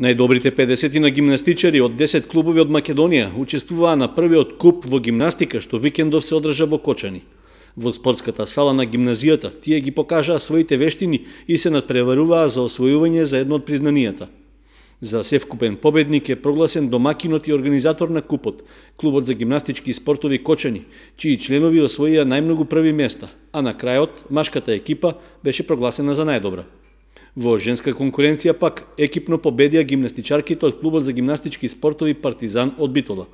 Најдобрите 50 на гимнастичари од 10 клубови од Македонија учествуваа на првиот куп во гимнастика што викендов се одржа во Кочани. Во спортската сала на гимназијата тие ги покажаа своите вештини и се надпреваруваа за освојување за едно од признанијата. За севкупен победник е прогласен домакинот и организатор на купот, клубот за гимнастички спортови Кочани, чии членови освоија најмногу први места, а на крајот машката екипа беше прогласена за најдобра. Во женска конкуренција пак екипно победија гимнастичарките од клубот за гимнастички спортови Партизан од Битола.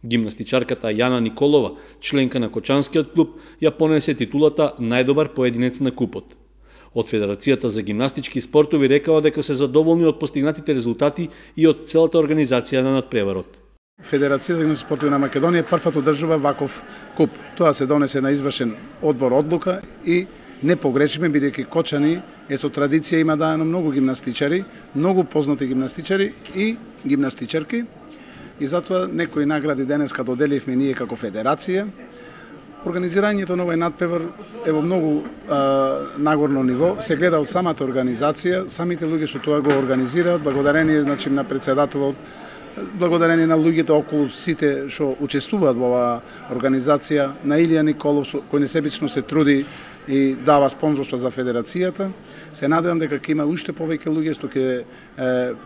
Гимнастичарката Јана Николова, членка на Кочанскиот клуб, ја понесе титулата најдобар поединец на купот. Од Федерацијата за гимнастички спортови рекава дека се задоволни од постигнатите резултати и од целата организација на надпреварот. Федерацијата за гимнастички спортови на Македонија првпат одржува ваков куп. Тоа се донесе на извршен одбор одлука и не погрешиме бидејќи Кочани е со традиција има дајано многу гимнастичари, многу познати гимнастичари и гимнастичарки. И затоа некои награди денеска доделивме ние како федерација. Организирањето на овој надпевар е во многу а, нагорно ниво, се гледа од самата организација, самите луѓе што тоа го организираат, благодарение значи на председателот, благодарение на луѓето околу сите што учествуваат во оваа организација, на Илија Николов кој несебично се труди и дава спонзорство за федерацијата. Се надевам дека ќе има уште повеќе луѓе што ќе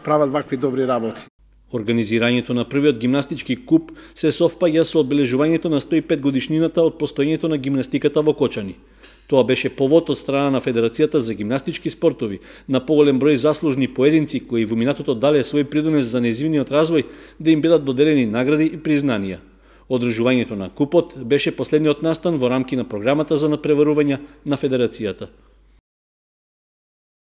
прават вакви добри работи. Организирањето на првиот гимнастички куп се совпаѓа со одбележувањето на 105 годишнината од постоењето на гимнастиката во Кочани. Тоа беше повод од страна на Федерацијата за гимнастички спортови на поголем број заслужни поединци кои во минатото дале свој придонес за незвиниот развој да им бидат доделени награди и признанија. Одржувањето на купот беше последниот настан во рамки на програмата за напреварување на Федерацијата.